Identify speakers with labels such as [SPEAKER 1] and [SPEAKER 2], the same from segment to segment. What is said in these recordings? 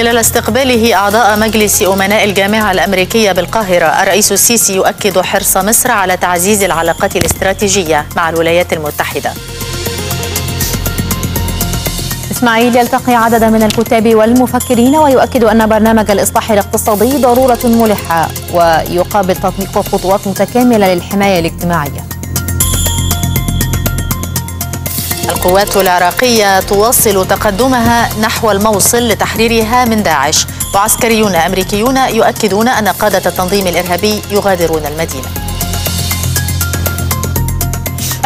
[SPEAKER 1] خلال استقباله أعضاء مجلس أمناء الجامعة الأمريكية بالقاهرة الرئيس السيسي يؤكد حرص مصر على تعزيز العلاقات الاستراتيجية مع الولايات المتحدة.
[SPEAKER 2] إسماعيل يلتقي عددا من الكتاب والمفكرين ويؤكد أن برنامج الإصلاح الاقتصادي ضرورة ملحة ويقابل تطبيق خطوات متكاملة للحماية الاجتماعية.
[SPEAKER 1] القوات العراقية تواصل تقدمها نحو الموصل لتحريرها من داعش. وعسكريون أمريكيون يؤكدون أن قادة التنظيم الإرهابي يغادرون المدينة.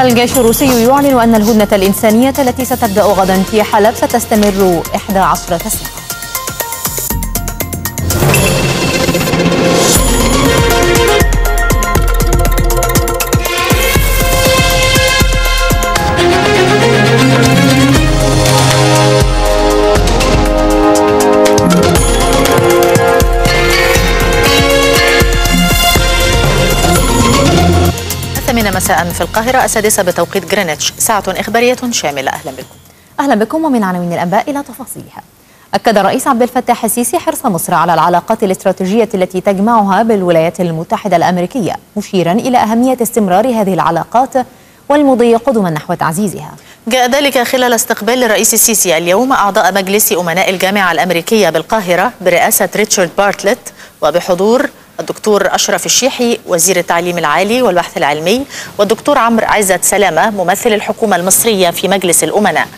[SPEAKER 2] الجيش الروسي يعلن أن الهدنة الإنسانية التي ستبدأ غدا في حلب ستستمر 11 ساعة
[SPEAKER 1] الثامنة مساء في القاهرة السادسة بتوقيت جرينتش ساعة إخبارية شاملة. أهلا بكم.
[SPEAKER 2] أهلا بكم ومن عناوين الأنباء إلى تفاصيلها. أكد الرئيس عبد الفتاح السيسي حرص مصر على العلاقات الاستراتيجية التي تجمعها بالولايات المتحدة الأمريكية مشيرا إلى أهمية استمرار هذه العلاقات والمضي قدما نحو تعزيزها.
[SPEAKER 1] جاء ذلك خلال استقبال الرئيس السيسي اليوم أعضاء مجلس أمناء الجامعة الأمريكية بالقاهرة برئاسة ريتشارد بارتلت وبحضور الدكتور أشرف الشيحي وزير التعليم العالي والبحث العلمي والدكتور عمرو عزت سلامة ممثل الحكومة المصرية في مجلس الأمناء.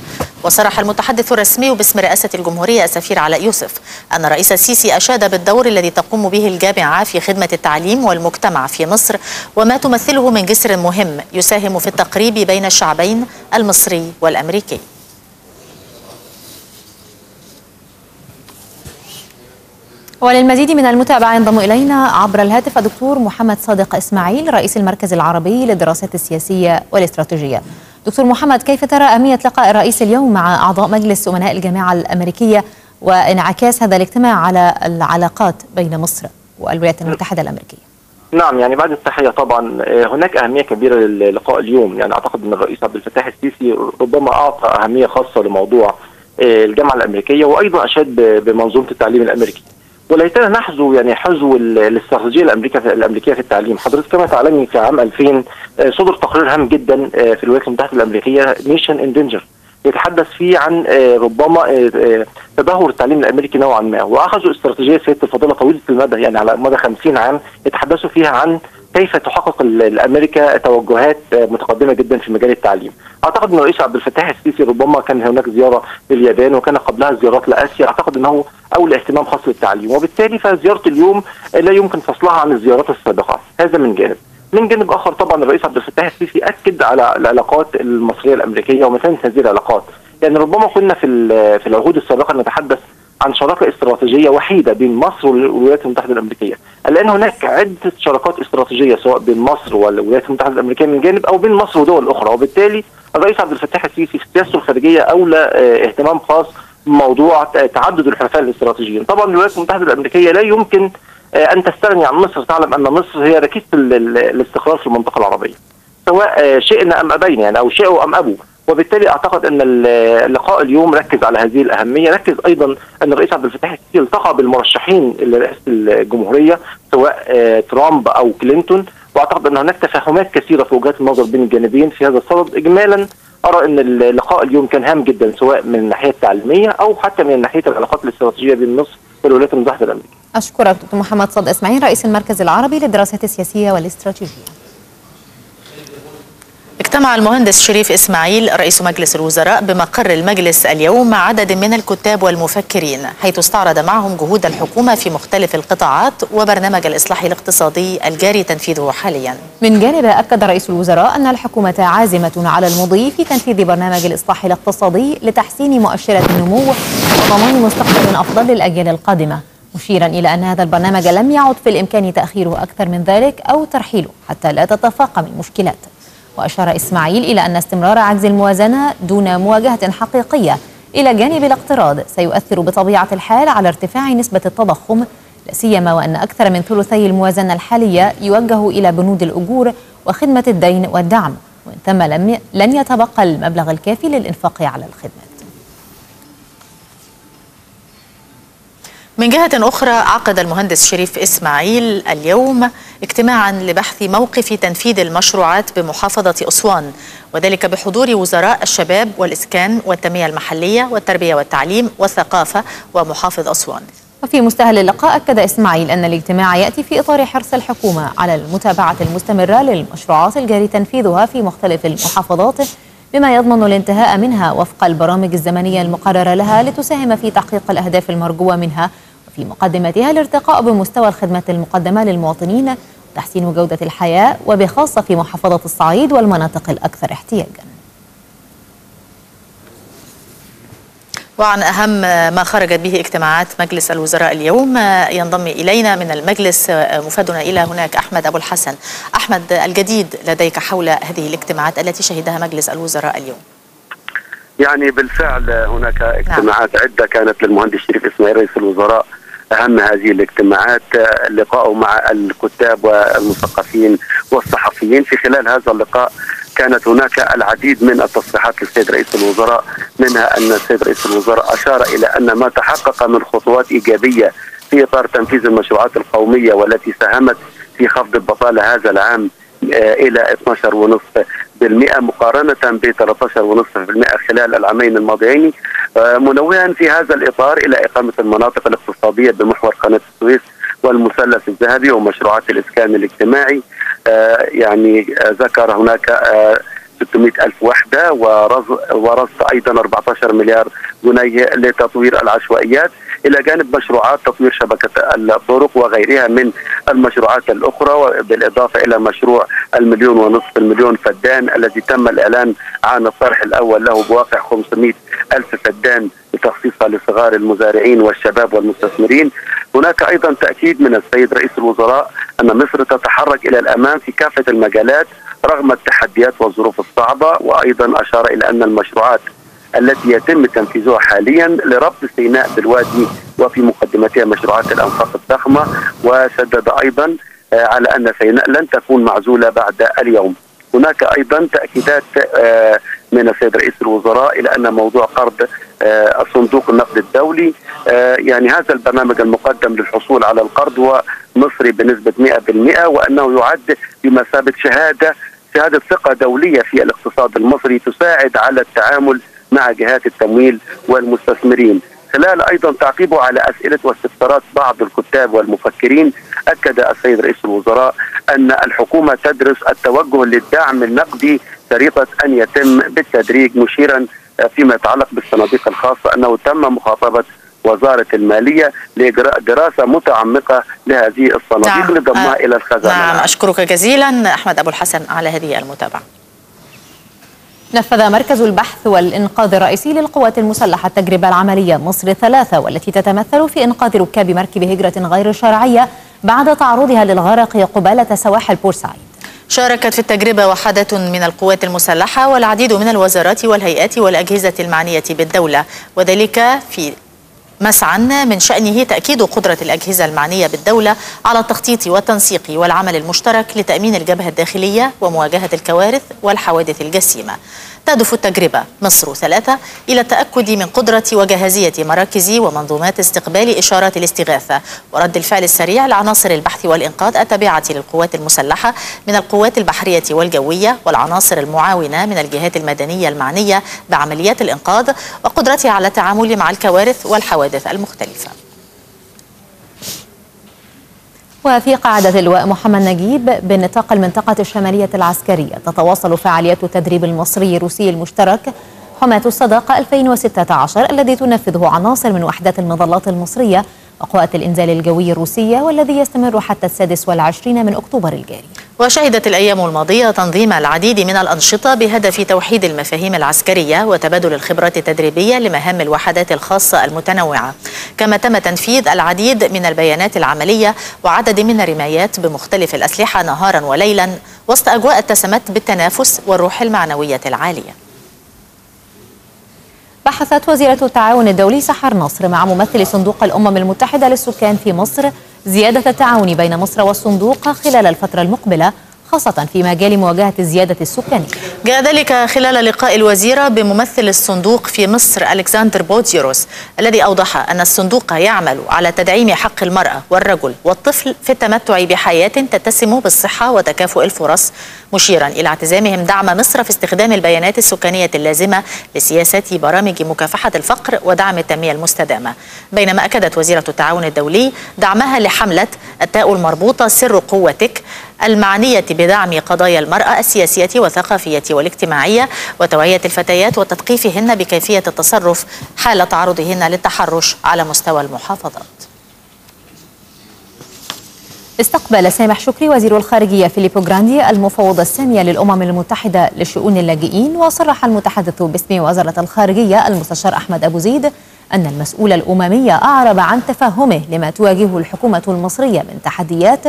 [SPEAKER 1] وصرح المتحدث الرسمي باسم رئاسة الجمهورية السفير علاء يوسف أن الرئيس السيسي أشاد بالدور الذي تقوم به الجامعة في خدمة التعليم والمجتمع في مصر وما تمثله من جسر مهم يساهم في التقريب بين الشعبين المصري والأمريكي.
[SPEAKER 2] وللمزيد من المتابعة ينضم إلينا عبر الهاتف الدكتور محمد صادق إسماعيل رئيس المركز العربي للدراسات السياسية والاستراتيجية. دكتور محمد كيف ترى أهمية لقاء الرئيس اليوم مع أعضاء مجلس أمناء الجامعة الأمريكية وانعكاس هذا الاجتماع على العلاقات بين مصر والولايات المتحدة الأمريكية؟
[SPEAKER 3] نعم يعني بعد التحية طبعا هناك أهمية كبيرة للقاء اليوم. يعني أعتقد أن الرئيس عبد الفتاح السيسي ربما أعطى أهمية خاصة لموضوع الجامعة الأمريكية وأيضا أشاد بمنظومة التعليم الأمريكي. وليتنا نحذو يعني حذو الاستراتيجية الأمريكية الأمريكية في التعليم، حضرتك كما تعلمي في عام 2000 صدر تقرير هام جدا في الولايات المتحدة الأمريكية Nation in Danger يتحدث فيه عن ربما تدهور التعليم الأمريكي نوعا ما. وأخذوا استراتيجية سيادة الفضيلة طويلة المدى يعني على مدى 50 عام يتحدثوا فيها عن كيف تحقق الامريكا توجهات متقدمة جدا في مجال التعليم. أعتقد ان الرئيس عبد الفتاح السيسي ربما كان هناك زيارة لليابان وكان قبلها زيارات لآسيا أعتقد إنه أول اهتمام خاص بالتعليم وبالتالي فزيارة اليوم لا يمكن فصلها عن الزيارات السابقة هذا من جانب. من جانب آخر طبعا الرئيس عبد الفتاح السيسي أكد على العلاقات المصرية الأمريكية ومثلا هذه العلاقات يعني ربما كنا في في العهود السابقة نتحدث عن شراكة استراتيجية وحيدة بين مصر والولايات المتحدة الأمريكية، الآن هناك عدة شراكات استراتيجية سواء بين مصر والولايات المتحدة الأمريكية من جانب أو بين مصر ودول أخرى، وبالتالي الرئيس عبد الفتاح السيسي في سياسته الخارجية أولى اهتمام خاص بموضوع تعدد الحلفاء الاستراتيجيين، طبعا الولايات المتحدة الأمريكية لا يمكن أن تستغني عن مصر، تعلم أن مصر هي ركيزة الاستقرار في المنطقة العربية. سواء شئنا أم أبينا يعني أو شئوا أم أبوا، وبالتالي أعتقد أن اللقاء اليوم ركز على هذه الأهمية، ركز أيضا أن الرئيس عبد الفتاح السيسي التقى بالمرشحين لرئاسة الجمهورية سواء ترامب أو كلينتون، وأعتقد أن هناك تفاهمات كثيرة في وجهات النظر بين الجانبين في هذا الصدد، اجمالا أرى أن اللقاء اليوم كان هام جدا سواء من الناحية التعليمية أو حتى من ناحية العلاقات الاستراتيجية بين مصر والولايات المتحدة الأمريكية.
[SPEAKER 2] أشكرك دكتور محمد صادق إسماعيل رئيس المركز العربي للدراسات السياسية والاستراتيجية.
[SPEAKER 1] اجتمع المهندس شريف إسماعيل رئيس مجلس الوزراء بمقر المجلس اليوم مع عدد من الكتاب والمفكرين حيث استعرض معهم جهود الحكومة في مختلف القطاعات وبرنامج الإصلاح الاقتصادي الجاري تنفيذه حاليا.
[SPEAKER 2] من جانب أكد رئيس الوزراء أن الحكومة عازمة على المضي في تنفيذ برنامج الإصلاح الاقتصادي لتحسين مؤشرات النمو وضمان مستقبل أفضل للأجيال القادمة مشيرا إلى أن هذا البرنامج لم يعد في الإمكان تأخيره أكثر من ذلك أو ترحيله حتى لا تتفاقم المشكلات. وأشار إسماعيل إلى أن استمرار عجز الموازنة دون مواجهة حقيقية. إلى جانب الاقتراض سيؤثر بطبيعة الحال على ارتفاع نسبة التضخم لا سيما وأن أكثر من ثلثي الموازنة الحالية يوجه إلى بنود الأجور وخدمة الدين والدعم ومن ثم لن يتبقى المبلغ الكافي للإنفاق على الخدمات
[SPEAKER 1] من جهة أخرى عقد المهندس شريف إسماعيل اليوم اجتماعا لبحث موقف تنفيذ المشروعات بمحافظة أسوان وذلك بحضور وزراء الشباب والإسكان والتنمية المحلية والتربية والتعليم والثقافة ومحافظ أسوان.
[SPEAKER 2] وفي مستهل اللقاء أكد إسماعيل أن الاجتماع يأتي في إطار حرص الحكومة على المتابعة المستمرة للمشروعات الجاري تنفيذها في مختلف المحافظات بما يضمن الانتهاء منها وفق البرامج الزمنية المقررة لها لتساهم في تحقيق الأهداف المرجوة منها وفي مقدمتها الارتقاء بمستوى الخدمات المقدمة للمواطنين وتحسين جودة الحياة وبخاصة في محافظة الصعيد والمناطق الأكثر احتياجاً.
[SPEAKER 1] وعن أهم ما خرجت به اجتماعات مجلس الوزراء اليوم ينضم إلينا من المجلس مفادنا إلى هناك أحمد أبو الحسن. أحمد الجديد لديك حول هذه الاجتماعات التي شهدها مجلس الوزراء اليوم.
[SPEAKER 4] يعني بالفعل هناك اجتماعات نعم. عدة كانت للمهندس شريف إسماعيل رئيس الوزراء. أهم هذه الاجتماعات لقاءه مع الكتاب والمثقفين والصحفيين. في خلال هذا اللقاء كانت هناك العديد من التصريحات للسيد رئيس الوزراء منها أن السيد رئيس الوزراء أشار إلى أن ما تحقق من خطوات إيجابية في إطار تنفيذ المشروعات القومية والتي ساهمت في خفض البطالة هذا العام إلى 12.5% مقارنة ب 13.5% خلال العامين الماضيين. منوها في هذا الإطار إلى إقامة المناطق الاقتصادية بمحور قناة السويس والمثلث الذهبي ومشروعات الإسكان الاجتماعي. يعني ذكر هناك 600 ألف وحدة ورصد أيضا 14 مليار جنيه لتطوير العشوائيات. إلى جانب مشروعات تطوير شبكة الطرق وغيرها من المشروعات الأخرى بالإضافة إلى مشروع المليون ونصف المليون فدان الذي تم الإعلان عن الطرح الأول له بواقع 500 ألف فدان لتخصيصها لصغار المزارعين والشباب والمستثمرين. هناك أيضا تأكيد من السيد رئيس الوزراء أن مصر تتحرك إلى الأمام في كافة المجالات رغم التحديات والظروف الصعبة وأيضا أشار إلى أن المشروعات التي يتم تنفيذها حاليا لربط سيناء بالوادي وفي مقدمتها مشروعات الأنفاق الضخمة وشدد أيضا على أن سيناء لن تكون معزولة بعد اليوم. هناك أيضا تأكيدات من السيد رئيس الوزراء إلى أن موضوع قرض صندوق النقد الدولي يعني هذا البرنامج المقدم للحصول على القرض هو مصري بنسبة 100% وأنه يعد بمثابة شهادة شهادة ثقة دولية في الاقتصاد المصري تساعد على التعامل مع جهات التمويل والمستثمرين. خلال أيضا تعقيبه على أسئلة واستفسارات بعض الكتاب والمفكرين أكد السيد رئيس الوزراء أن الحكومة تدرس التوجه للدعم النقدي طريقة أن يتم بالتدريج مشيرا فيما يتعلق بالصناديق الخاصة أنه تم مخاطبة وزارة المالية لإجراء دراسة متعمقة لهذه الصناديق نعم. لضمها آه. إلى الخزانة
[SPEAKER 1] نعم أشكرك جزيلا أحمد أبو الحسن على هذه المتابعة
[SPEAKER 2] نفذ مركز البحث والإنقاذ الرئيسي للقوات المسلحة التجربة العملية مصر ثلاثة والتي تتمثل في إنقاذ ركاب مركب هجرة غير شرعية بعد تعرضها للغرق قبالة سواحل بورسعيد
[SPEAKER 1] شاركت في التجربة وحدة من القوات المسلحة والعديد من الوزارات والهيئات والأجهزة المعنية بالدولة وذلك في مسعى من شأنه تأكيد قدرة الأجهزة المعنية بالدولة على التخطيط والتنسيق والعمل المشترك لتأمين الجبهة الداخلية ومواجهة الكوارث والحوادث الجسيمة. تهدف التجربة. مصر ثلاثة إلى التأكد من قدرة وجاهزية مراكز ومنظومات استقبال إشارات الاستغاثة. ورد الفعل السريع لعناصر البحث والإنقاذ التابعة للقوات المسلحة من القوات البحرية والجوية والعناصر المعاونة من الجهات المدنية المعنية بعمليات الإنقاذ وقدرتها على التعامل مع الكوارث والحوادث المختلفة.
[SPEAKER 2] وفي قاعدة اللواء محمد نجيب بنطاق المنطقة الشمالية العسكرية. تتواصل فعاليات التدريب المصري الروسي المشترك حماة الصداقة 2016 الذي تنفذه عناصر من وحدات المظلات المصرية وقوات الإنزال الجوي الروسية والذي يستمر حتى السادس والعشرين من أكتوبر الجاري.
[SPEAKER 1] وشهدت الأيام الماضية تنظيم العديد من الأنشطة بهدف توحيد المفاهيم العسكرية وتبادل الخبرات التدريبية لمهام الوحدات الخاصة المتنوعة. كما تم تنفيذ العديد من البيانات العملية وعدد من الرمايات بمختلف الأسلحة نهارا وليلا وسط أجواء اتسمت بالتنافس والروح المعنوية العالية.
[SPEAKER 2] بحثت وزيرة التعاون الدولي سحر نصر مع ممثل صندوق الأمم المتحدة للسكان في مصر زيادة التعاون بين مصر والصندوق خلال الفترة المقبلة خاصة في مجال مواجهة الزيادة السكانية.
[SPEAKER 1] جاء ذلك خلال لقاء الوزيرة بممثل الصندوق في مصر ألكسندر بوتيروس الذي أوضح أن الصندوق يعمل على تدعيم حق المرأة والرجل والطفل في التمتع بحياة تتسم بالصحة وتكافؤ الفرص. مشيرا إلى اعتزامهم دعم مصر في استخدام البيانات السكانية اللازمة لسياسة برامج مكافحة الفقر ودعم التنمية المستدامة. بينما أكدت وزيرة التعاون الدولي دعمها لحملة التاء المربوطة سر قوتك المعنية بدعم قضايا المرأة السياسية والثقافية والاجتماعية وتوعية الفتيات وتثقيفهن بكيفية التصرف حال تعرضهن للتحرش على مستوى المحافظات.
[SPEAKER 2] استقبل سامح شكري وزير الخارجية فيليبو جراندي المفوضة السامية للأمم المتحدة لشؤون اللاجئين وصرح المتحدث باسم وزارة الخارجية المستشار أحمد أبو زيد أن المسؤول الأممي أعرب عن تفهمه لما تواجهه الحكومة المصرية من تحديات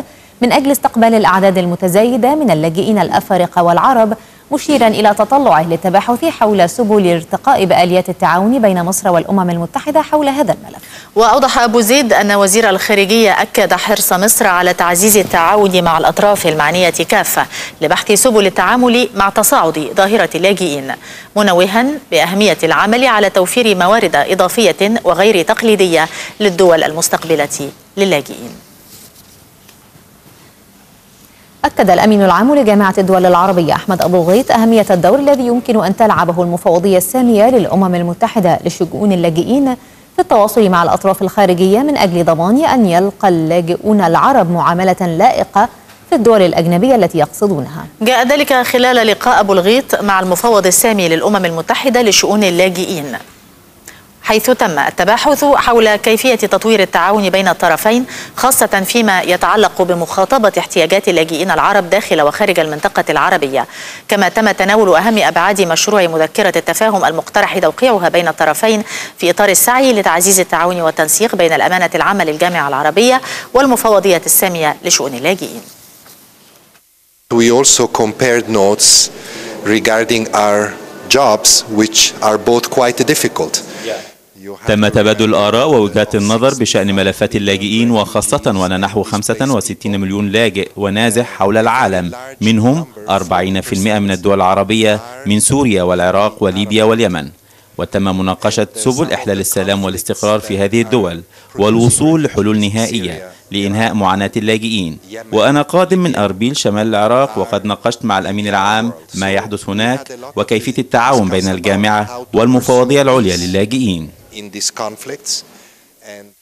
[SPEAKER 2] من أجل استقبال الأعداد المتزايدة من اللاجئين الأفارقة والعرب مشيرا إلى تطلعه للتباحث حول سبل ارتقاء بآليات التعاون بين مصر والأمم المتحدة حول هذا الملف.
[SPEAKER 1] وأوضح أبو زيد أن وزير الخارجية أكد حرص مصر على تعزيز التعاون مع الأطراف المعنية كافة لبحث سبل التعامل مع تصاعد ظاهرة اللاجئين منوها بأهمية العمل على توفير موارد إضافية وغير تقليدية للدول المستقبلة للاجئين.
[SPEAKER 2] أكد الأمين العام لجامعة الدول العربية أحمد أبو غيط أهمية الدور الذي يمكن أن تلعبه المفوضية السامية للأمم المتحدة لشؤون اللاجئين في التواصل مع الأطراف الخارجية من أجل ضمان أن يلقى اللاجئون العرب معاملة لائقة في الدول الأجنبية التي يقصدونها.
[SPEAKER 1] جاء ذلك خلال لقاء أبو الغيط مع المفوض السامي للأمم المتحدة لشؤون اللاجئين. حيث تم التباحث حول كيفية تطوير التعاون بين الطرفين خاصة فيما يتعلق بمخاطبة احتياجات اللاجئين العرب داخل وخارج المنطقة العربية. كما تم تناول أهم أبعاد مشروع مذكرة التفاهم المقترح توقيعها بين الطرفين في إطار السعي لتعزيز التعاون والتنسيق بين الأمانة العامة للجامعة العربية والمفوضية السامية لشؤون اللاجئين.
[SPEAKER 5] We also compared notes regarding our jobs which are both quite difficult.
[SPEAKER 6] تم تبادل الآراء ووجهات النظر بشأن ملفات اللاجئين وخاصة وأن نحو 65 مليون لاجئ ونازح حول العالم. منهم 40% من الدول العربية من سوريا والعراق وليبيا واليمن. وتم مناقشة سبل إحلال السلام والاستقرار في هذه الدول والوصول لحلول نهائية لإنهاء معاناة اللاجئين. وأنا قادم من أربيل شمال العراق وقد ناقشت مع الأمين العام ما يحدث هناك وكيفية التعاون بين الجامعة والمفوضية العليا للاجئين.
[SPEAKER 5] In these conflicts. And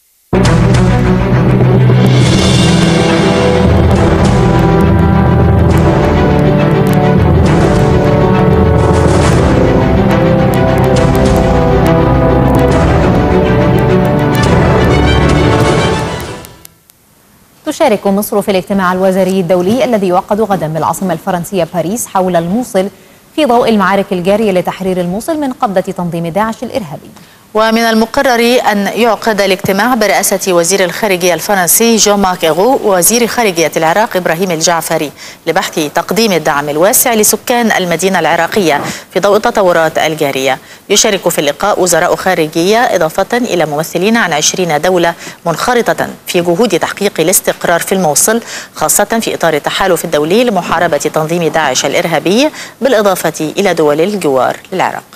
[SPEAKER 2] تشارك مصر في الاجتماع الوزاري الدولي الذي يعقد غدا بالعاصمة الفرنسية باريس حول الموصل في ضوء المعارك الجارية لتحرير الموصل من قبضة تنظيم داعش الإرهابي.
[SPEAKER 1] ومن المقرر أن يعقد الاجتماع برئاسة وزير الخارجية الفرنسي جون مارك إغو ووزير خارجية العراق إبراهيم الجعفري لبحث تقديم الدعم الواسع لسكان المدينة العراقية في ضوء التطورات الجارية. يشارك في اللقاء وزراء خارجية إضافة إلى ممثلين عن عشرين دولة منخرطة في جهود تحقيق الاستقرار في الموصل خاصة في إطار التحالف الدولي لمحاربة تنظيم داعش الإرهابي بالإضافة إلى دول الجوار للعراق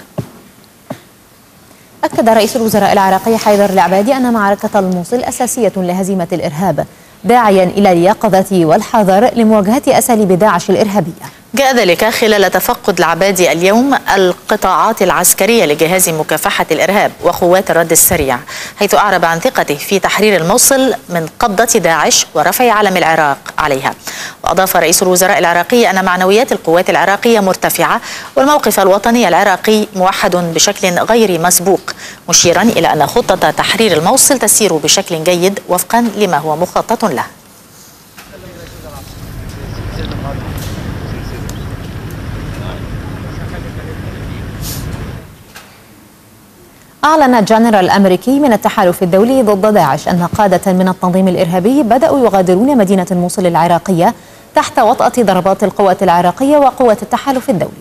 [SPEAKER 2] أكد رئيس الوزراء العراقي حيدر العبادي أن معركة الموصل أساسية لهزيمة الإرهاب داعيا إلى اليقظة والحذر لمواجهة أساليب داعش الإرهابية.
[SPEAKER 1] جاء ذلك خلال تفقد العبادي اليوم القطاعات العسكرية لجهاز مكافحة الإرهاب وقوات الرد السريع حيث أعرب عن ثقته في تحرير الموصل من قبضة داعش ورفع علم العراق عليها. وأضاف رئيس الوزراء العراقي أن معنويات القوات العراقية مرتفعة والموقف الوطني العراقي موحد بشكل غير مسبوق مشيرا إلى أن خطة تحرير الموصل تسير بشكل جيد وفقا لما هو مخطط له.
[SPEAKER 2] أعلن الجنرال الأمريكي من التحالف الدولي ضد داعش أن قادة من التنظيم الإرهابي بدأوا يغادرون مدينة الموصل العراقية تحت وطأة ضربات القوات العراقية وقوات التحالف الدولي.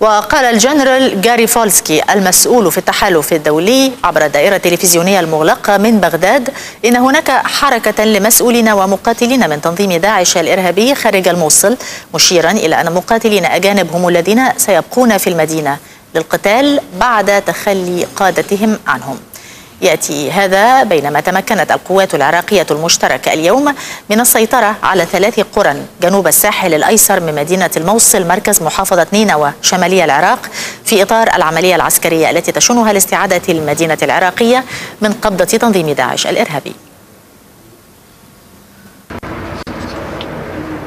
[SPEAKER 1] وقال الجنرال جاري فولسكي المسؤول في التحالف الدولي عبر الدائرة التلفزيونية المغلقة من بغداد إن هناك حركة لمسؤولين ومقاتلين من تنظيم داعش الإرهابي خارج الموصل مشيرا إلى أن مقاتلين أجانب هم الذين سيبقون في المدينة. للقتال بعد تخلي قادتهم عنهم يأتي هذا بينما تمكنت القوات العراقية المشتركة اليوم من السيطرة على ثلاث قرى جنوب الساحل الأيسر من مدينة الموصل مركز محافظة نينوى شمالي العراق في إطار العملية العسكرية التي تشنها لاستعادة المدينة العراقية من قبضة تنظيم داعش الإرهابي.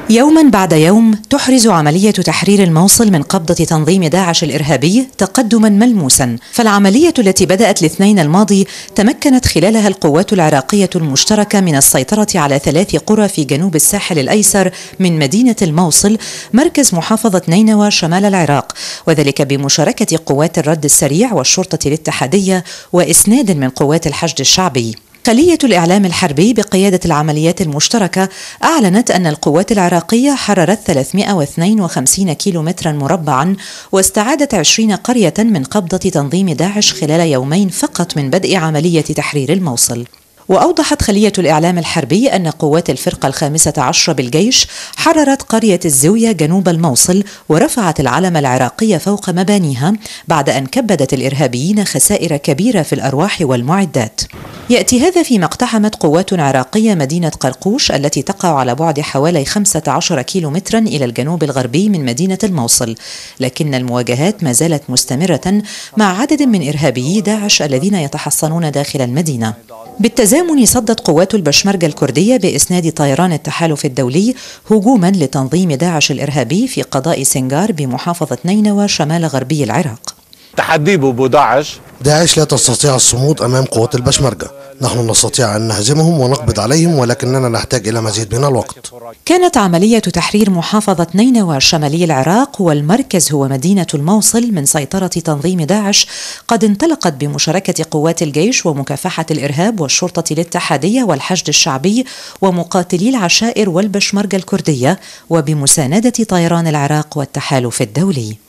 [SPEAKER 7] يوما بعد يوم تحرز عملية تحرير الموصل من قبضة تنظيم داعش الإرهابي تقدما ملموسا. فالعملية التي بدأت الاثنين الماضي تمكنت خلالها القوات العراقية المشتركة من السيطرة على ثلاث قرى في جنوب الساحل الأيسر من مدينة الموصل مركز محافظة نينوى شمال العراق. وذلك بمشاركة قوات الرد السريع والشرطة الاتحادية وإسناد من قوات الحشد الشعبي. خلية الإعلام الحربي بقيادة العمليات المشتركة أعلنت أن القوات العراقية حررت 352 كيلومترا مربعا واستعادت 20 قرية من قبضة تنظيم داعش خلال يومين فقط من بدء عملية تحرير الموصل. وأوضحت خلية الإعلام الحربي أن قوات الفرقة الخامسة عشر بالجيش حررت قرية الزوية جنوب الموصل ورفعت العلم العراقي فوق مبانيها بعد أن كبدت الإرهابيين خسائر كبيرة في الأرواح والمعدات. يأتي هذا فيما اقتحمت قوات عراقية مدينة قرقوش التي تقع على بعد حوالي 15 كيلومترا إلى الجنوب الغربي من مدينة الموصل. لكن المواجهات ما زالت مستمرة مع عدد من إرهابيي داعش الذين يتحصنون داخل المدينة. بالتزامن صدت قوات البشمركة الكردية بإسناد طيران التحالف الدولي هجوما لتنظيم داعش الإرهابي في قضاء سنغار بمحافظة نينوى شمال غربي العراق.
[SPEAKER 8] تحدي بو داعش؟
[SPEAKER 9] داعش لا تستطيع الصمود أمام قوات البشمركة. نحن نستطيع أن نهزمهم ونقبض عليهم ولكننا نحتاج إلى مزيد من الوقت.
[SPEAKER 7] كانت عملية تحرير محافظة نينوى شمالي العراق والمركز هو مدينة الموصل من سيطرة تنظيم داعش. قد انطلقت بمشاركة قوات الجيش ومكافحة الإرهاب والشرطة الاتحادية والحشد الشعبي ومقاتلي العشائر والبشمركة الكردية وبمساندة طيران العراق والتحالف الدولي.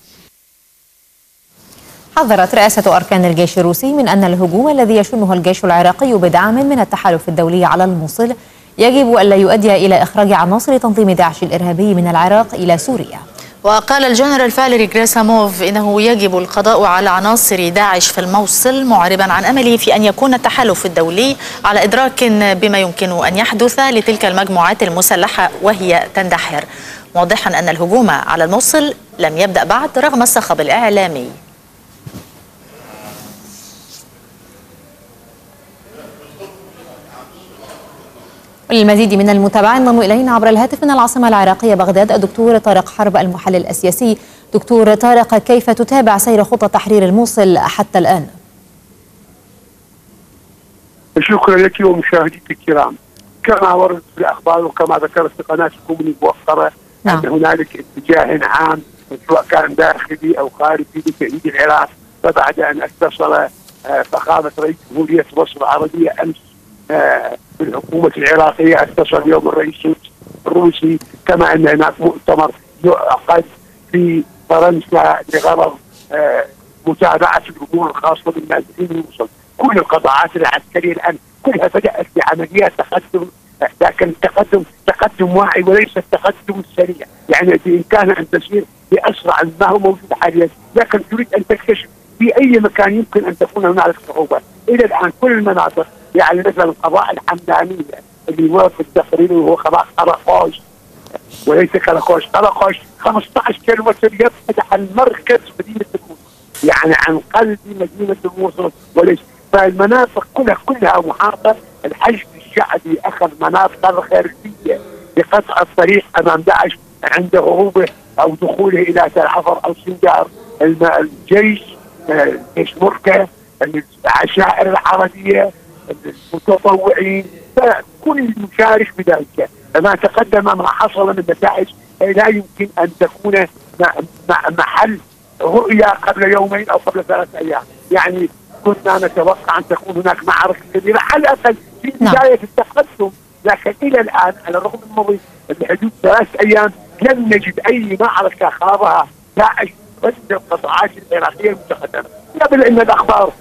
[SPEAKER 2] حذرت رئاسة أركان الجيش الروسي من أن الهجوم الذي يشنه الجيش العراقي بدعم من التحالف الدولي على الموصل يجب ألا يؤدي إلى إخراج عناصر تنظيم داعش الإرهابي من العراق إلى سوريا.
[SPEAKER 1] وقال الجنرال فاليري جريساموف إنه يجب القضاء على عناصر داعش في الموصل معربا عن أمله في أن يكون التحالف الدولي على إدراك بما يمكن أن يحدث لتلك المجموعات المسلحة وهي تندحر. موضحا أن الهجوم على الموصل لم يبدأ بعد رغم الصخب الإعلامي.
[SPEAKER 2] وللمزيد من المتابعة انضم إلينا عبر الهاتف من العاصمة العراقية بغداد الدكتور طارق حرب المحلل السياسي. دكتور طارق كيف تتابع سير خطى تحرير الموصل حتى الآن؟
[SPEAKER 10] شكرا لك ومشاهديك الكرام. كما ورد في الأخبار وكما ذكرت في قناتكم المؤخرة نعم. أن هنالك اتجاه عام سواء كان داخلي أو خارجي لتأييد العراق فبعد أن اتصل فخامة رئيس جمهورية مصر العربية أمس بالحكومة العراقية اتصل اليوم الرئيس الروسي كما أن هناك مؤتمر يعقد في فرنسا لغرض متابعة الأمور الخاصة بالنازحين الموصل كل القطاعات العسكرية الآن كلها بدأت بعمليات تقدم لكن تقدم تقدم واعي وليس التقدم السريع. يعني بإمكانها أن تسير بأسرع ما هو موجود حاليا لكن تريد أن تكتشف في أي مكان يمكن أن تكون هنالك صعوبة. إلى الآن كل المناطق يعني مثلا القضاء الحمدانية اللي هو في التقرير وهو قضاء قرقوش وليس قرقوش قرقوش 15 كيلو يبعد عن مركز مدينة الموصل يعني عن قلب مدينة الموصل وليس فالمناطق كلها كلها محاطة. الحشد الشعبي أخذ مناطق الخارجيه بقطع الطريق أمام داعش عند هروبه أو دخوله إلى تل عفر أو سنجار. الجيش جيش مركة العشائر العربية المتطوعين فكل مشارك بذلك. ما تقدم ما حصل من نتائج لا يمكن أن تكون محل رؤيا قبل يومين أو قبل ثلاث أيام. يعني كنا نتوقع أن تكون هناك معركه كبيرة على الأقل في بداية التقدم. لكن إلى الآن على الرغم من مضي بحدود ثلاث أيام لم نجد أي معركة خاضها. داعش رد القطاعات العراقية المتقدمة. قبل إن الأخبار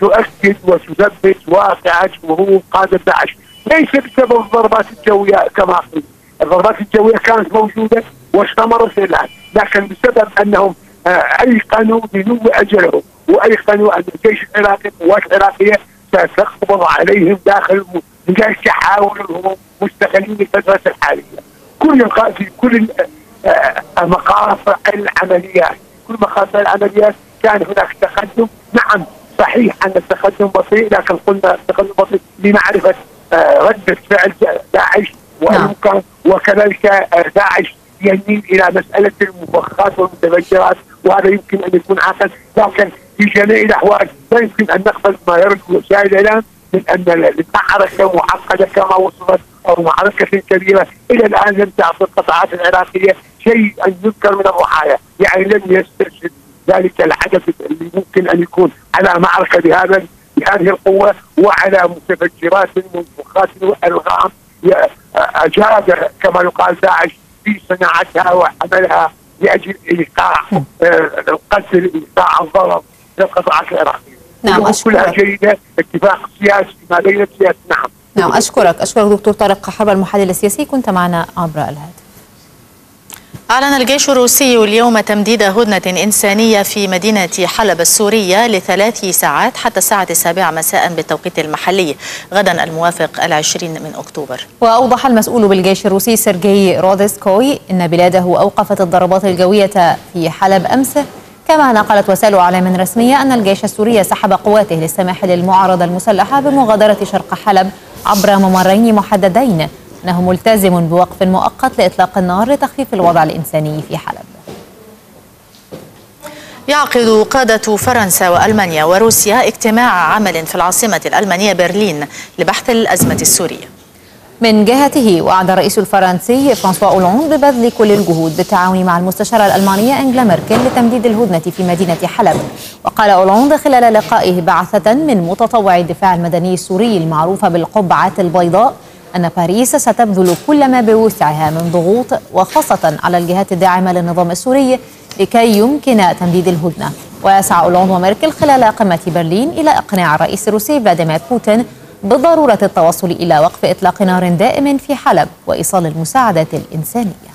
[SPEAKER 10] تؤكد وتثبت واقعه وهو قاده داعش ليس بسبب الضربات الجوية كما قلت. الضربات الجوية كانت موجودة واستمرت الان لكن بسبب أنهم آه، أيقنوا بنو أجلهم وأيقنوا أن الجيش العراقي القوات العراقية ستقبض عليهم داخل لذلك يحاولوا هم مستقلين الفترة الحاليه كل في كل آه، آه، مقاطع العمليات. كل مقاطع العمليات كان هناك تقدم. نعم صحيح أن التقدم بطيء لكن قلنا التقدم بطيء لمعرفة رده فعل داعش نعم. وكذلك داعش يميل إلى مسألة المفخات والمتفجرات وهذا يمكن أن يكون عاقل. لكن في جميع الأحوال لا يمكن أن نقبل ما يرد وسائل الإعلام من أن المعركة معقدة كما وصلت أو معركة كبيرة إلى الآن لم تعطي القطاعات العراقية شيء أن يذكر من الضحايا، يعني لم يسترشد ذلك العدد اللي ممكن أن يكون على معركة بهذا بهذه القوة وعلى متفجرات ومنفخات والغام أجاد كما يقال داعش في صناعتها وعملها لأجل ايقاع آه، القتل ايقاع الضرر للقطاعات العراقية.
[SPEAKER 2] نعم.
[SPEAKER 10] كلها جيدة اتفاق سياسي ما بين السياسي نعم.
[SPEAKER 2] نعم أشكرك. أشكرك دكتور طارق حرب المحلل السياسي. كنت معنا عبر الهاتف.
[SPEAKER 1] أعلن الجيش الروسي اليوم تمديد هدنة إنسانية في مدينة حلب السورية لثلاث ساعات حتى الساعة السابعة مساء بالتوقيت المحلي غدا الموافق العشرين من أكتوبر.
[SPEAKER 2] وأوضح المسؤول بالجيش الروسي سيرجي رودسكوي أن بلاده أوقفت الضربات الجوية في حلب أمس. كما نقلت وسائل أعلام رسمية أن الجيش السوري سحب قواته للسماح للمعارضة المسلحة بمغادرة شرق حلب عبر ممرين محددين. أنه ملتزم بوقف مؤقت لإطلاق النار لتخفيف الوضع الإنساني في حلب.
[SPEAKER 1] يعقد قادة فرنسا وألمانيا وروسيا اجتماع عمل في العاصمة الألمانية برلين لبحث الأزمة السورية.
[SPEAKER 2] من جهته وعد الرئيس الفرنسي فرانسوا أولوند ببذل كل الجهود بالتعاون مع المستشارة الألمانية أنجلا ميركل لتمديد الهدنة في مدينة حلب. وقال أولوند خلال لقائه بعثة من متطوع الدفاع المدني السوري المعروفة بالقبعة البيضاء أن باريس ستبذل كل ما بوسعها من ضغوط وخاصة على الجهات الداعمة للنظام السوري لكي يمكن تمديد الهدنة. ويسعى أولوند وميركل خلال قمة برلين إلى إقناع الرئيس الروسي فلاديمير بوتين بضرورة التوصل إلى وقف إطلاق نار دائم في حلب وإيصال المساعدات الإنسانية.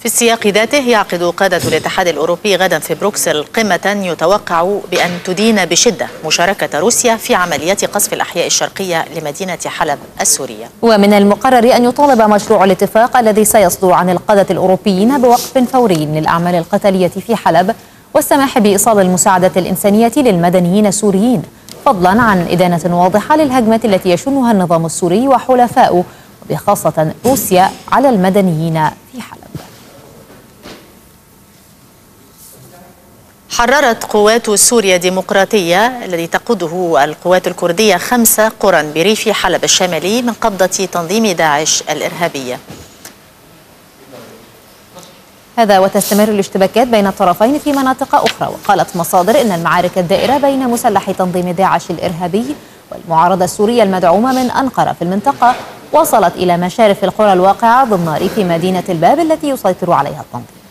[SPEAKER 1] في السياق ذاته يعقد قادة الاتحاد الأوروبي غدا في بروكسل قمة يتوقع بأن تدين بشدة مشاركة روسيا في عمليات قصف الأحياء الشرقية لمدينة حلب السورية.
[SPEAKER 2] ومن المقرر أن يطالب مشروع الاتفاق الذي سيصدر عن القادة الأوروبيين بوقف فوري للأعمال القتالية في حلب والسماح بإيصال المساعدة الإنسانية للمدنيين السوريين. فضلا عن إدانة واضحة للهجمة التي يشنها النظام السوري وحلفاؤه وبخاصة روسيا على المدنيين في حلب.
[SPEAKER 1] حررت قوات سوريا الديمقراطية الذي تقوده القوات الكردية خمس قرى بريف حلب الشمالي من قبضة تنظيم داعش الإرهابية.
[SPEAKER 2] هذا وتستمر الاشتباكات بين الطرفين في مناطق أخرى. وقالت مصادر إن المعارك الدائرة بين مسلح تنظيم داعش الإرهابي والمعارضة السورية المدعومة من أنقرة في المنطقة. وصلت إلى مشارف القرى الواقعة ضمن ريف مدينة الباب التي يسيطر عليها التنظيم.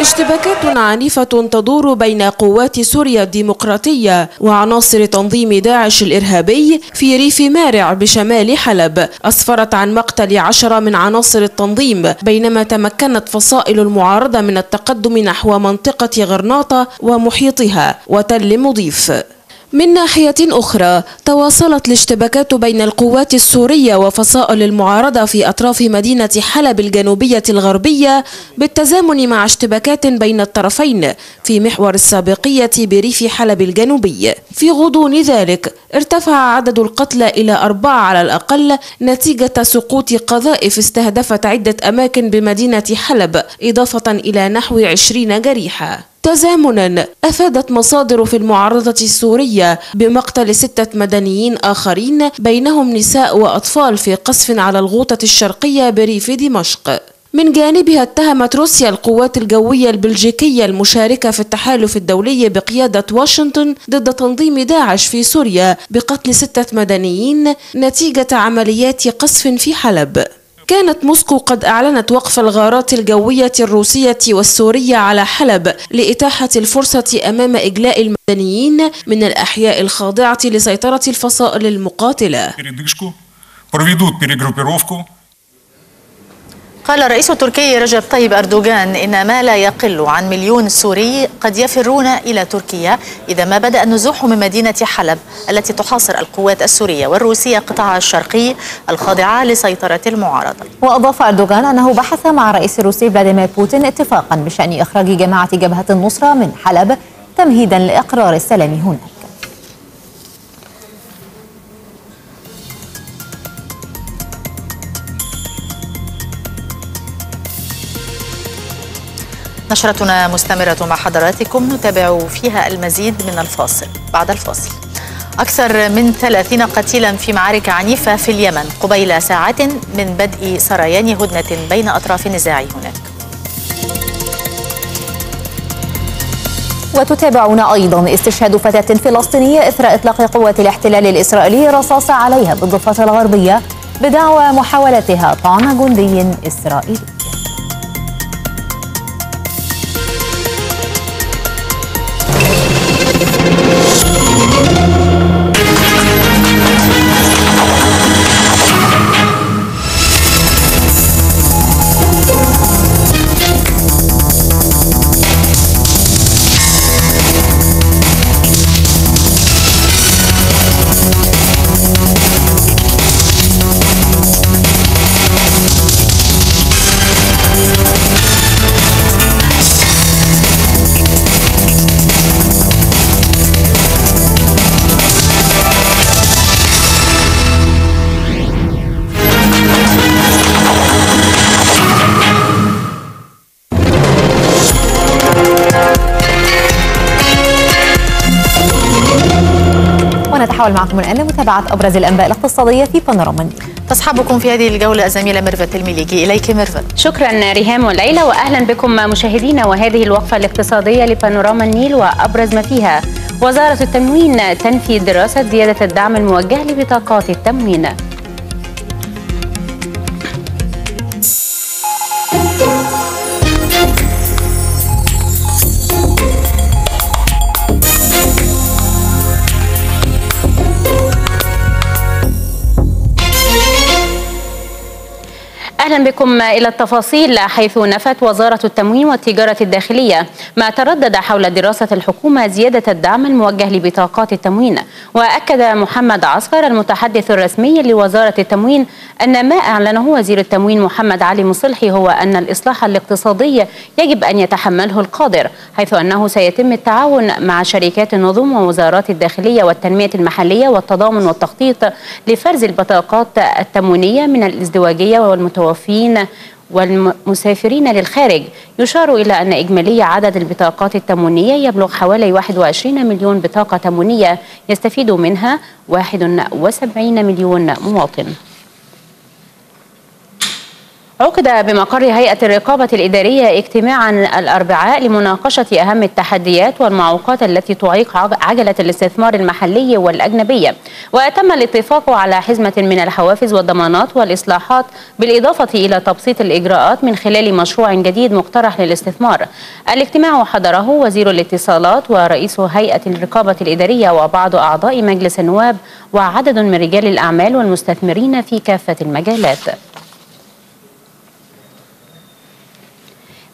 [SPEAKER 11] اشتباكات عنيفة تدور بين قوات سوريا الديمقراطية وعناصر تنظيم داعش الإرهابي في ريف مارع بشمال حلب. أسفرت عن مقتل عشرة من عناصر التنظيم بينما تمكنت فصائل المعارضة من التقدم نحو منطقة غرناطة ومحيطها وتل مضيف. من ناحية أخرى تواصلت الاشتباكات بين القوات السورية وفصائل المعارضة في أطراف مدينة حلب الجنوبية الغربية بالتزامن مع اشتباكات بين الطرفين في محور السابقية بريف حلب الجنوبي. في غضون ذلك ارتفع عدد القتلى إلى أربعة على الأقل نتيجة سقوط قذائف استهدفت عدة أماكن بمدينة حلب إضافة إلى نحو عشرين جريحا تزامنا. أفادت مصادر في المعارضة السورية بمقتل ستة مدنيين آخرين بينهم نساء وأطفال في قصف على الغوطة الشرقية بريف دمشق. من جانبها اتهمت روسيا القوات الجوية البلجيكية المشاركة في التحالف الدولي بقيادة واشنطن ضد تنظيم داعش في سوريا بقتل ستة مدنيين نتيجة عمليات قصف في حلب. كانت موسكو قد أعلنت وقف الغارات الجوية الروسية والسورية على حلب لإتاحة الفرصة أمام إجلاء المدنيين من الأحياء الخاضعة لسيطرة الفصائل المقاتلة.
[SPEAKER 1] قال الرئيس التركي رجب طيب أردوغان إن ما لا يقل عن مليون سوري قد يفرون إلى تركيا إذا ما بدأ النزوح من مدينة حلب التي تحاصر القوات السورية والروسية قطاع الشرقي الخاضعة لسيطرة المعارضة.
[SPEAKER 2] وأضاف أردوغان أنه بحث مع الرئيس الروسي فلاديمير بوتين اتفاقا بشأن إخراج جماعة جبهة النصرة من حلب تمهيدا لإقرار السلام هناك.
[SPEAKER 1] نشرتنا مستمرة مع حضراتكم. نتابع فيها المزيد من الفاصل. بعد الفاصل. أكثر من 30 قتيلا في معارك عنيفة في اليمن قبيل ساعات من بدء سريان هدنة بين أطراف النزاع هناك.
[SPEAKER 2] وتتابعون أيضا استشهاد فتاة فلسطينية إثر إطلاق قوات الاحتلال الإسرائيلي رصاص عليها بالضفة الغربية بدعوى محاولتها طعن جندي إسرائيلي. ونتحول معكم الآن لمتابعة أبرز الأنباء الاقتصادية في بانوراما.
[SPEAKER 1] تصحبكم في هذه الجولة الزميلة ميرفت المليجي. إليك ميرفت.
[SPEAKER 12] شكرا ريهام وليلى وأهلا بكم مشاهدينا وهذه الوقفة الاقتصادية لبانوراما النيل وأبرز ما فيها. وزارة التموين تنفي دراسة زيادة الدعم الموجه لبطاقات التموين. أهلا بكم إلى التفاصيل حيث نفت وزارة التموين والتجارة الداخلية ما تردد حول دراسة الحكومة زيادة الدعم الموجه لبطاقات التموين. وأكد محمد عسكر المتحدث الرسمي لوزارة التموين أن ما أعلنه وزير التموين محمد علي مصلحي هو أن الإصلاح الاقتصادي يجب أن يتحمله القادر حيث أنه سيتم التعاون مع شركات النظم ووزارات الداخلية والتنمية المحلية والتضامن والتخطيط لفرز البطاقات التموينية من الإزدواجية والمتوفرين والمسافرين للخارج. يشار إلى أن إجمالي عدد البطاقات التموينية يبلغ حوالي 21 مليون بطاقة تموينية يستفيد منها 71 مليون مواطن. عقد بمقر هيئة الرقابة الإدارية اجتماعا الأربعاء لمناقشة أهم التحديات والمعوقات التي تعيق عجلة الاستثمار المحلي والأجنبي وتم الاتفاق على حزمة من الحوافز والضمانات والإصلاحات بالإضافة إلى تبسيط الإجراءات من خلال مشروع جديد مقترح للاستثمار. الاجتماع حضره وزير الاتصالات ورئيس هيئة الرقابة الإدارية وبعض أعضاء مجلس النواب وعدد من رجال الأعمال والمستثمرين في كافة المجالات.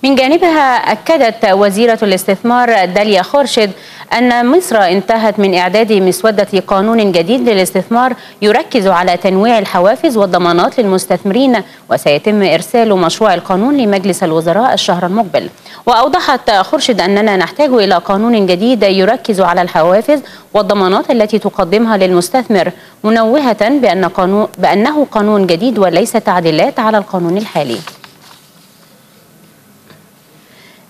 [SPEAKER 12] من جانبها أكدت وزيرة الاستثمار داليا خورشيد أن مصر انتهت من إعداد مسودة قانون جديد للاستثمار يركز على تنويع الحوافز والضمانات للمستثمرين وسيتم إرسال مشروع القانون لمجلس الوزراء الشهر المقبل. وأوضحت خورشيد أننا نحتاج إلى قانون جديد يركز على الحوافز والضمانات التي تقدمها للمستثمر منوهة بأن قانون بأنه قانون جديد وليس تعديلات على القانون الحالي.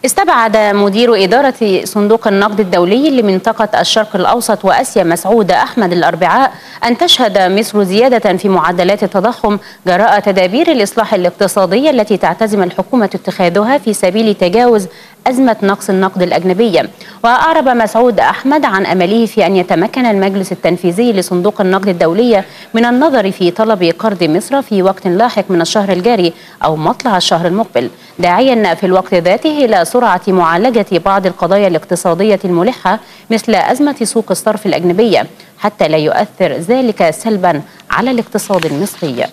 [SPEAKER 12] استبعد مدير إدارة صندوق النقد الدولي لمنطقة الشرق الأوسط وأسيا مسعود أحمد الأربعاء أن تشهد مصر زيادة في معدلات التضخم جراء تدابير الإصلاح الاقتصادي التي تعتزم الحكومة اتخاذها في سبيل تجاوز أزمة نقص النقد الأجنبي وأعرب مسعود أحمد عن أمله في أن يتمكن المجلس التنفيذي لصندوق النقد الدولي من النظر في طلب قرض مصر في وقت لاحق من الشهر الجاري أو مطلع الشهر المقبل داعيا في الوقت ذاته إلى سرعة معالجة بعض القضايا الاقتصادية الملحة مثل أزمة سوق الصرف الأجنبية حتى لا يؤثر ذلك سلبا على الاقتصاد المصري.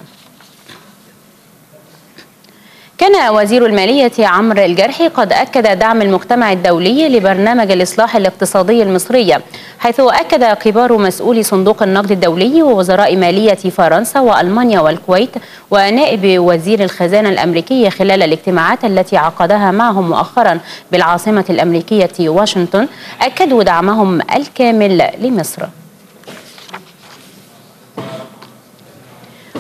[SPEAKER 12] كان وزير المالية عمرو الجرحي قد أكد دعم المجتمع الدولي لبرنامج الإصلاح الاقتصادي المصري حيث أكد كبار مسؤولي صندوق النقد الدولي ووزراء مالية فرنسا وألمانيا والكويت ونائب وزير الخزانة الأمريكي خلال الاجتماعات التي عقدها معهم مؤخرا بالعاصمة الأمريكية واشنطن أكدوا دعمهم الكامل لمصر.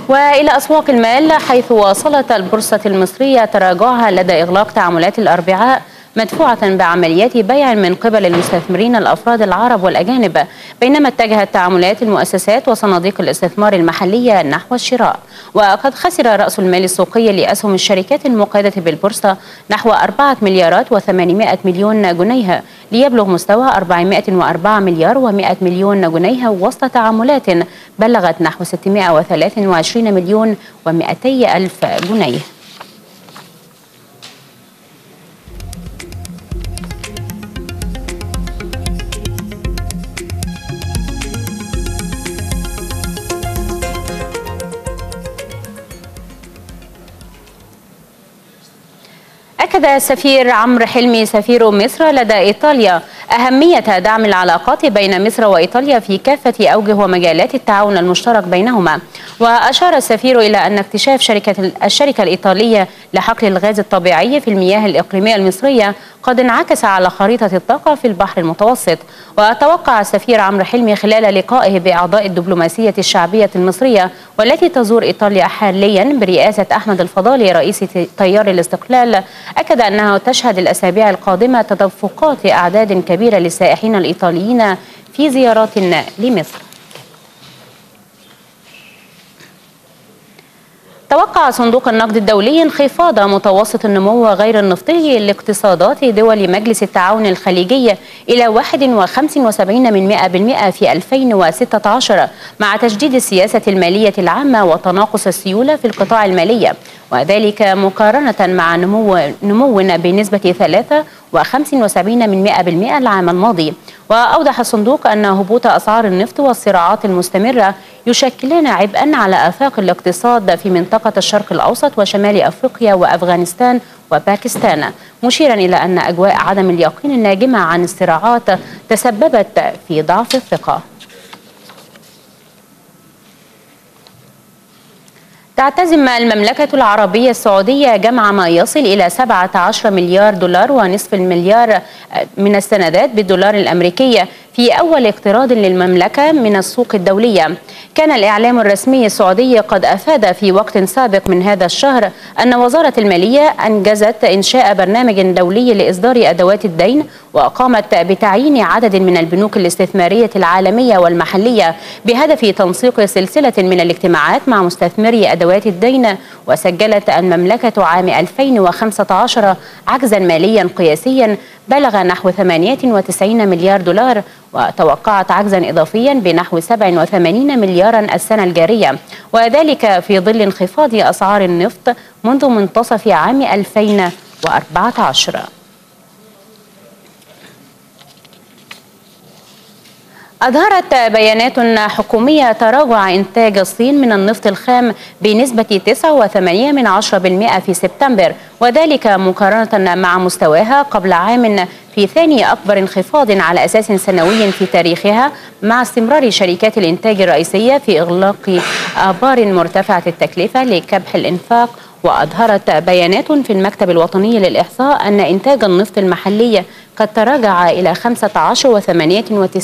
[SPEAKER 12] وإلى أسواق المال حيث واصلت البورصة المصرية تراجعها لدى إغلاق تعاملات الأربعاء مدفوعة بعمليات بيع من قبل المستثمرين الأفراد العرب والأجانب بينما اتجهت تعاملات المؤسسات وصناديق الاستثمار المحلية نحو الشراء. وقد خسر رأس المال السوقي لأسهم الشركات المقيدة بالبورصة نحو 4 مليارات و800 مليون جنيه ليبلغ مستوى 404 مليار و100 مليون جنيه وسط تعاملات بلغت نحو 623 مليون و200 ألف جنيه. أكد السفير عمرو حلمي سفير مصر لدى إيطاليا أهمية دعم العلاقات بين مصر وإيطاليا في كافة أوجه ومجالات التعاون المشترك بينهما. وأشار السفير إلى أن اكتشاف شركة الشركة الإيطالية لحقل الغاز الطبيعي في المياه الإقليمية المصرية قد انعكس على خريطة الطاقة في البحر المتوسط. وتوقع السفير عمرو حلمي خلال لقائه بأعضاء الدبلوماسية الشعبية المصرية والتي تزور إيطاليا حاليا برئاسة أحمد الفضالي رئيس تيار الاستقلال أكد أنها تشهد الأسابيع القادمة تدفقات أعداد كبيرة للسائحين الإيطاليين في زيارات لمصر. توقع صندوق النقد الدولي انخفاض متوسط النمو غير النفطي لاقتصادات دول مجلس التعاون الخليجي إلى 1.75% في 2016 مع تجديد السياسة المالية العامة وتناقص السيولة في القطاع المالي. وذلك مقارنة مع نمو, نمو بنسبة 3.75% العام الماضي. وأوضح الصندوق أن هبوط أسعار النفط والصراعات المستمرة يشكلان عبئا على آفاق الاقتصاد في منطقة الشرق الأوسط وشمال أفريقيا وأفغانستان وباكستان. مشيرا إلى أن أجواء عدم اليقين الناجمة عن الصراعات تسببت في ضعف الثقة. تعتزم المملكة العربية السعودية جمع ما يصل إلى 17 مليار دولار ونصف المليار من السندات بالدولار الأمريكي في أول اقتراض للمملكة من السوق الدولية. كان الإعلام الرسمي السعودي قد أفاد في وقت سابق من هذا الشهر أن وزارة المالية أنجزت إنشاء برنامج دولي لإصدار أدوات الدين وقامت بتعيين عدد من البنوك الاستثمارية العالمية والمحلية بهدف تنسيق سلسلة من الاجتماعات مع مستثمري أدوات الدين وسجلت المملكة عام 2015 عجزا ماليا قياسيا بلغ نحو 98 مليار دولار وتوقعت عجزا إضافيا بنحو 87 مليارا السنة الجارية. وذلك في ظل انخفاض أسعار النفط منذ منتصف عام 2014 أظهرت بيانات حكومية تراجع إنتاج الصين من النفط الخام بنسبة 9.8% في سبتمبر وذلك مقارنة مع مستواها قبل عام في ثاني أكبر انخفاض على أساس سنوي في تاريخها مع استمرار شركات الإنتاج الرئيسية في إغلاق آبار مرتفعة التكلفة لكبح الإنفاق. وأظهرت بيانات في المكتب الوطني للإحصاء أن إنتاج النفط المحلي قد تراجع إلى 15.98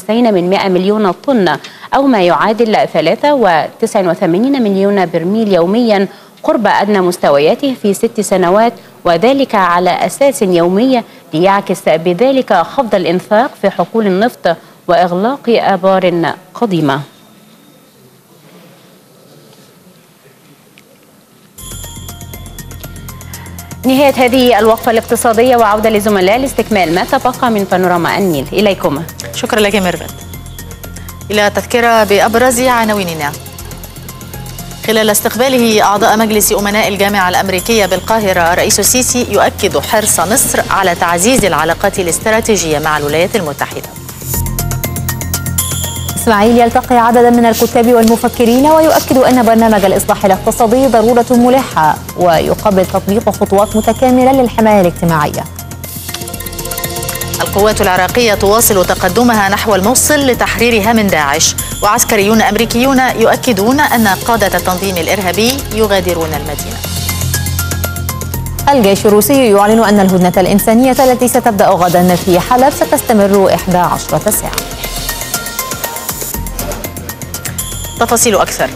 [SPEAKER 12] من 100 مليون طن أو ما يعادل 3.89 مليون برميل يوميا قرب أدنى مستوياته في ست سنوات وذلك على أساس يومي ليعكس بذلك خفض الإنفاق في حقول النفط وإغلاق آبار قديمة. نهاية هذه الوقفة الاقتصادية وعودة لزملاء لاستكمال ما تبقى من بانوراما النيل. إليكم
[SPEAKER 1] شكرا لك ميرفت. إلى تذكرة بأبرز عناويننا. خلال استقباله أعضاء مجلس أمناء الجامعة الأمريكية بالقاهرة رئيس السيسي يؤكد حرص مصر على تعزيز العلاقات الاستراتيجية مع الولايات المتحدة.
[SPEAKER 2] إسماعيل يلتقي عددا من الكتاب والمفكرين ويؤكد أن برنامج الإصلاح الاقتصادي ضرورة ملحة ويقبل تطبيق خطوات متكاملة للحماية الاجتماعية.
[SPEAKER 1] القوات العراقية تواصل تقدمها نحو الموصل لتحريرها من داعش وعسكريون أمريكيون يؤكدون أن قادة التنظيم الإرهابي يغادرون المدينة.
[SPEAKER 2] الجيش الروسي يعلن أن الهدنة الإنسانية التي ستبدأ غدا في حلب ستستمر 11 ساعة.
[SPEAKER 1] تفاصيل أكثر.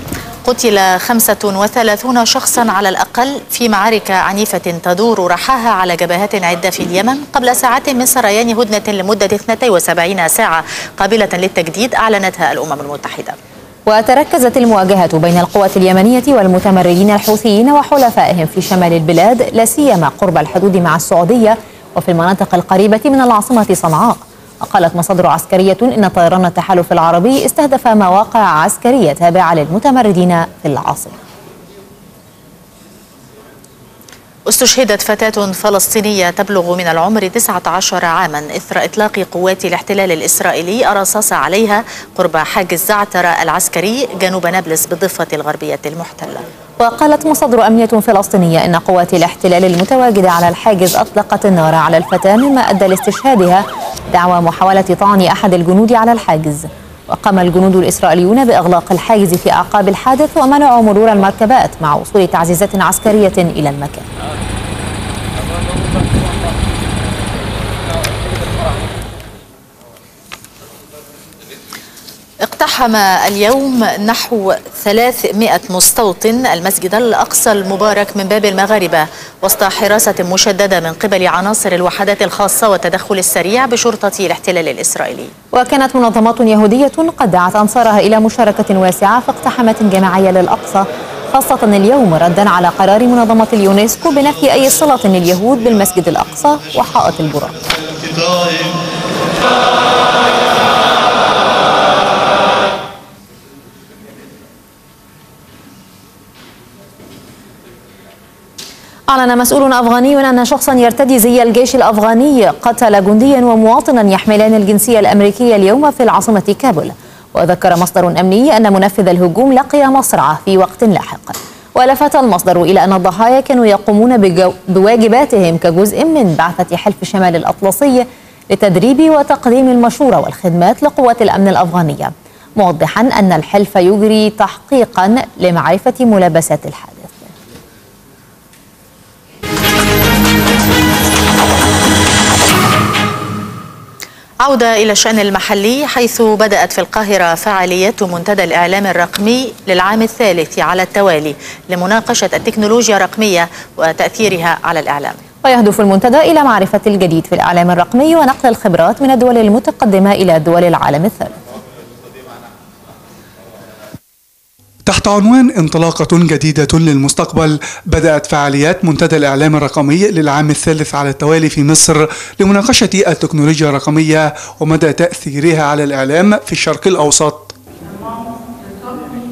[SPEAKER 1] قتل 35 شخصا على الأقل في معارك عنيفة تدور رحاها على جبهات عدة في اليمن قبل ساعات من سريان هدنة لمدة 72 ساعة. قابلة للتجديد أعلنتها الأمم المتحدة.
[SPEAKER 2] وتركزت المواجهة بين القوات اليمنية والمتمردين الحوثيين وحلفائهم في شمال البلاد لا سيما قرب الحدود مع السعودية وفي المناطق القريبة من العاصمة صنعاء. وقالت مصادر عسكرية إن طيران التحالف العربي استهدف مواقع عسكرية تابعة للمتمردين في العاصمة.
[SPEAKER 1] استشهدت فتاة فلسطينية تبلغ من العمر 19 عاما إثر إطلاق قوات الاحتلال الإسرائيلي الرصاص عليها قرب حاجز زعتر العسكري جنوب نابلس بالضفة الغربية المحتلة.
[SPEAKER 2] وقالت مصادر أمنية فلسطينية أن قوات الاحتلال المتواجدة على الحاجز أطلقت النار على الفتاة مما أدى لاستشهادها دعوى محاولة طعن أحد الجنود على الحاجز. وقام الجنود الإسرائيليون بإغلاق الحاجز في أعقاب الحادث ومنعوا مرور المركبات مع وصول تعزيزات عسكرية إلى المكان.
[SPEAKER 1] اقتحم اليوم نحو 300 مستوطن المسجد الأقصى المبارك من باب المغاربة وسط حراسة مشددة من قبل عناصر الوحدات الخاصة والتدخل السريع بشرطة الاحتلال الإسرائيلي.
[SPEAKER 2] وكانت منظمات يهودية قد دعت أنصارها إلى مشاركة واسعة في اقتحامات جماعية للأقصى خاصة اليوم ردا على قرار منظمة اليونسكو بنفي أي صلة لليهود بالمسجد الأقصى وحائط البراق. أعلن مسؤول أفغاني أن شخصا يرتدي زي الجيش الأفغاني قتل جنديا ومواطنا يحملان الجنسية الأمريكية اليوم في العاصمة كابول. وذكر مصدر أمني أن منفذ الهجوم لقي مصرعه في وقت لاحق. ولفت المصدر إلى أن الضحايا كانوا يقومون بواجباتهم كجزء من بعثة حلف شمال الأطلسي لتدريب وتقديم المشورة والخدمات لقوات الأمن الأفغانية. موضحا أن الحلف يجري تحقيقا لمعرفة ملابسات الحادث.
[SPEAKER 1] عودة إلى الشأن المحلي حيث بدأت في القاهرة فعاليات منتدى الإعلام الرقمي للعام الثالث على التوالي لمناقشة التكنولوجيا الرقمية وتأثيرها على الإعلام.
[SPEAKER 2] ويهدف المنتدى إلى معرفة الجديد في الإعلام الرقمي ونقل الخبرات من الدول المتقدمة إلى دول العالم الثالث.
[SPEAKER 13] تحت عنوان انطلاقة جديدة للمستقبل بدأت فعاليات منتدى الإعلام الرقمي للعام الثالث على التوالي في مصر لمناقشة التكنولوجيا الرقمية ومدى تأثيرها على الإعلام في الشرق الأوسط.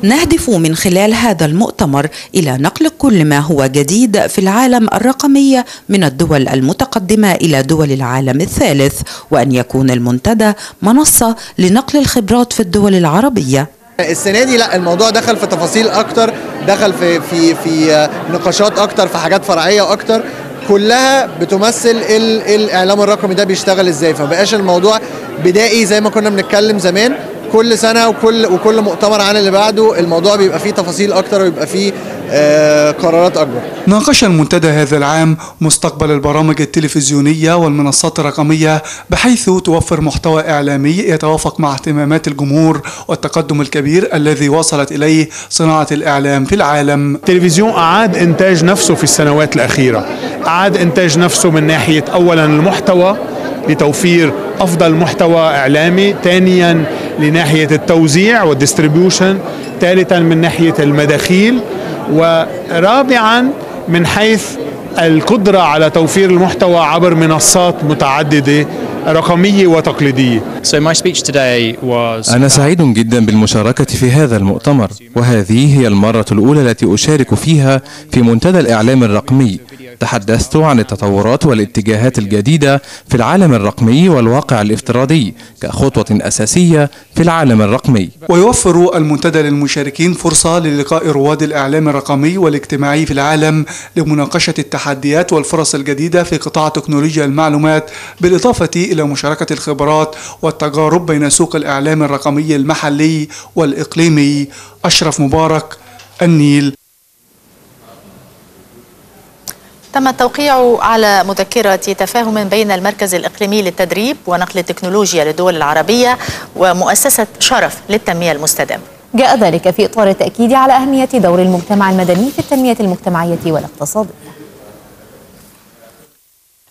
[SPEAKER 14] نهدف من خلال هذا المؤتمر إلى نقل كل ما هو جديد في العالم الرقمي من الدول المتقدمة إلى دول العالم الثالث وأن يكون المنتدى منصة لنقل الخبرات في الدول العربية.
[SPEAKER 15] السنة دي لا الموضوع دخل في تفاصيل أكتر دخل في في في نقاشات أكتر في حاجات فرعية أكتر. كلها بتمثل الإعلام الرقمي ده بيشتغل إزاي. فمبقاش الموضوع بدائي زي ما كنا بنتكلم زمان. كل سنة وكل وكل مؤتمر عن اللي بعده الموضوع بيبقى فيه تفاصيل أكتر ويبقى فيه آه قرارات أكبر.
[SPEAKER 13] ناقش المنتدى هذا العام مستقبل البرامج التلفزيونية والمنصات الرقمية بحيث توفر محتوى إعلامي يتوافق مع اهتمامات الجمهور والتقدم الكبير الذي وصلت إليه صناعة الإعلام في العالم.
[SPEAKER 8] التلفزيون أعاد إنتاج نفسه في السنوات الأخيرة. أعاد إنتاج نفسه من ناحية اولا المحتوى لتوفير أفضل محتوى إعلامي ثانيا لناحية التوزيع والديستريبيوشن ثالثا من ناحية المداخيل ورابعا من حيث القدرة على توفير المحتوى عبر منصات متعددة رقمية وتقليدية.
[SPEAKER 16] أنا سعيد جدا بالمشاركة في هذا المؤتمر وهذه هي المرة الأولى التي أشارك فيها في منتدى الإعلام الرقمي. تحدثت عن التطورات والاتجاهات الجديدة في العالم الرقمي والواقع الافتراضي كخطوة أساسية في العالم الرقمي.
[SPEAKER 13] ويوفر المنتدى للمشاركين فرصة للقاء رواد الإعلام الرقمي والاجتماعي في العالم لمناقشة التحديات والفرص الجديدة في قطاع تكنولوجيا المعلومات بالإضافة إلى مشاركة الخبرات والتجارب بين سوق الإعلام الرقمي المحلي والإقليمي. أشرف مبارك النيل.
[SPEAKER 1] تم التوقيع على مذكرة تفاهم بين المركز الإقليمي للتدريب ونقل التكنولوجيا للدول العربية ومؤسسة شرف للتنمية المستدامة.
[SPEAKER 2] جاء ذلك في إطار التأكيد على أهمية دور المجتمع المدني في التنمية المجتمعية والاقتصادية.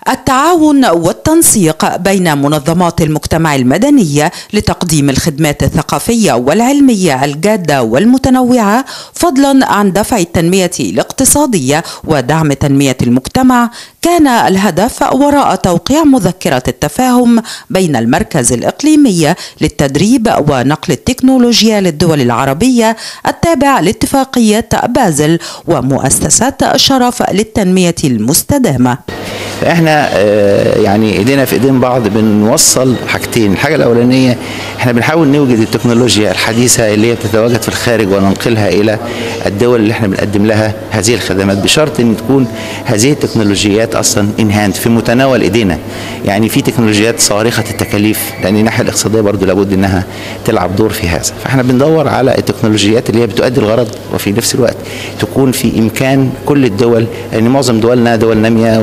[SPEAKER 14] التعاون والتنسيق بين منظمات المجتمع المدني لتقديم الخدمات الثقافية والعلمية الجادة والمتنوعة فضلا عن دفع التنمية الاقتصادية ودعم تنمية المجتمع. كان الهدف وراء توقيع مذكرة التفاهم بين المركز الإقليمي للتدريب ونقل التكنولوجيا للدول العربية التابع لاتفاقية بازل ومؤسسه شرف للتنمية المستدامة.
[SPEAKER 17] إحنا يعني إيدينا في إيدين بعض بنوصل حاجتين. الحاجة الأولانية إحنا بنحاول نوجد التكنولوجيا الحديثة اللي هي بتتواجد في الخارج وننقلها إلى الدول اللي إحنا بنقدم لها هذه الخدمات بشرط إن تكون هذه التكنولوجيات أصلا ان هاند في متناول إيدينا. يعني في تكنولوجيات صارخه التكاليف لأن الناحية الاقتصادية برضو لابد إنها تلعب دور في هذا. فإحنا بندور على التكنولوجيات اللي هي بتؤدي الغرض وفي نفس الوقت تكون في إمكان كل الدول لأن يعني معظم دولنا دول نامية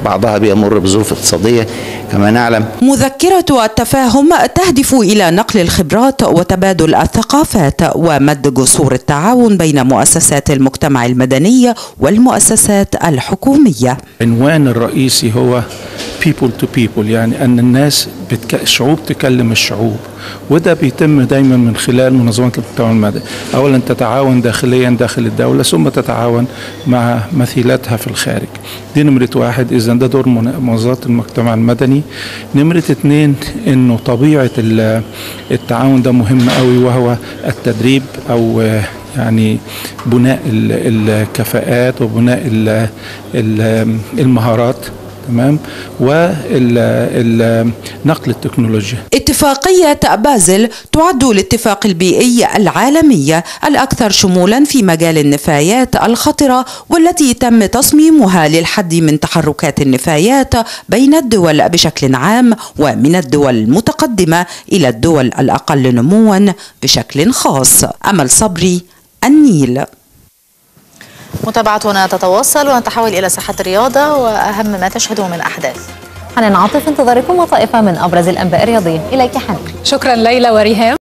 [SPEAKER 17] وبعضها بيمر بظروف اقتصادية كما نعلم.
[SPEAKER 14] مذكرة التفاهم تهدف إلى نقل الخبرات وتبادل الثقافات ومد جسور التعاون بين مؤسسات المجتمع المدني والمؤسسات الحكومية.
[SPEAKER 18] عنوان الرئيسي هو people to people يعني أن الناس بتك... الشعوب تكلم الشعوب وده بيتم دايما من خلال منظمات المجتمع المدني. أولا تتعاون داخليا داخل الدولة ثم تتعاون مع مثيلاتها في الخارج. دي نمرة واحد. إذا ده دور منظمات المجتمع المدني. نمرة اتنين إنه طبيعة التعاون ده مهم قوي وهو التدريب أو يعني بناء الكفاءات وبناء المهارات. تمام ونقل التكنولوجيا.
[SPEAKER 14] اتفاقية بازل تعد الاتفاق البيئي العالمي الأكثر شمولا في مجال النفايات الخطرة والتي تم تصميمها للحد من تحركات النفايات بين الدول بشكل عام ومن الدول المتقدمة إلى الدول الأقل نموا بشكل خاص. أمل صبري النيل.
[SPEAKER 1] متابعتنا تتواصل ونتحول إلى ساحة الرياضة وأهم ما تشهده من أحداث.
[SPEAKER 2] حنان عاطف انتظاركم وطائفة من أبرز الأنباء الرياضية إليك حنان
[SPEAKER 19] شكرا ليلى وريهام.